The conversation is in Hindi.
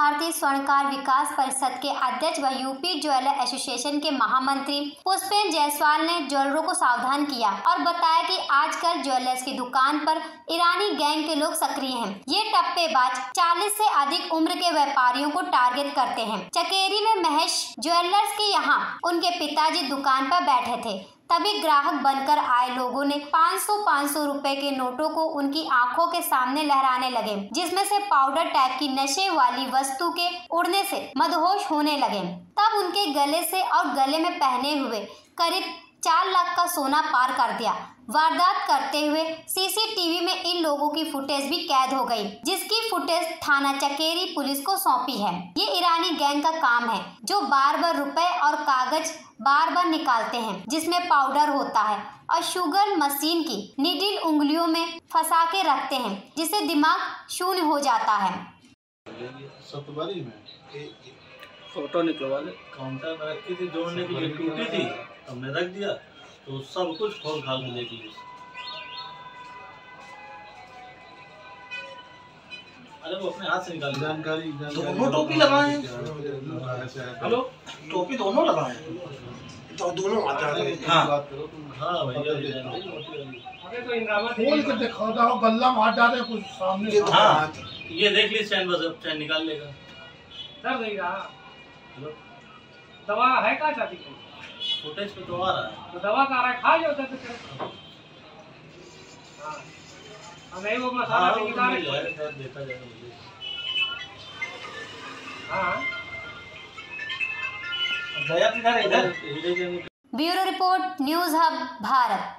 भारतीय स्वर्णकार विकास परिषद के अध्यक्ष व यूपी ज्वेलर एसोसिएशन के महामंत्री पुष्पेन जायसवाल ने ज्वेलरों को सावधान किया और बताया कि आजकल ज्वेलर्स की दुकान पर ईरानी गैंग के लोग सक्रिय हैं। ये टप्पेबाज 40 से अधिक उम्र के व्यापारियों को टारगेट करते हैं चकेरी में महेश ज्वेलर्स के यहाँ उनके पिताजी दुकान पर बैठे थे तभी ग्राहक बनकर आए लोगों ने 500-500 रुपए के नोटों को उनकी आँखों के सामने लहराने लगे, जिसमें से पाउडर टाइप की नशे वाली वस्तु के उड़ने से मदहोश होने लगे। तब उनके गले से और गले में पहने हुए करीब चार लाख का सोना पार कर दिया। वारदात करते हुए सीसीटीवी में इन लोगों की फुटेज भी कैद हो गई जिसकी फुटेज थाना चकेरी पुलिस को सौंपी है। ये ईरानी गैंग का काम है जो बार बार रुपए और कागज़ बार बार निकालते हैं जिसमें पाउडर होता है और शुगर मशीन की निडिल उंगलियों में फंसा के रखते हैं जिससे दिमाग शून्य हो जाता है। फ़ोटो निकलवा ले। काउंटर में रखी थी जोड़ने के लिए टूटी थी हमने रख दिया तो सब कुछ खोल खाल के देख लिया अरे वो अपने हाथ से निकाल जानकारी दोनों टोपी लगाए। हैं? हैं हेलो? टोपी दोनों लगाए। हैं तो दोनों आता है। हाँ। बात करो तुम हाँ। भैया वाली। खोल के दिखा दो गल्ला मार डाले कुछ सामने ये तो हाँ। ये देख ली चैन बस अब चैन निकाल लेगा। कर देगा हेलो दवा है का चाहती को फुटेज पे तो आ रहा है। तो दवा का रहा है? खा जाओ तो फिर। हाँ। अब नहीं वो मसाला हाँ भी तो निकाल देखा जाएगा मुझे। हाँ। गया किधर इधर। Bureau report news hub Bharat.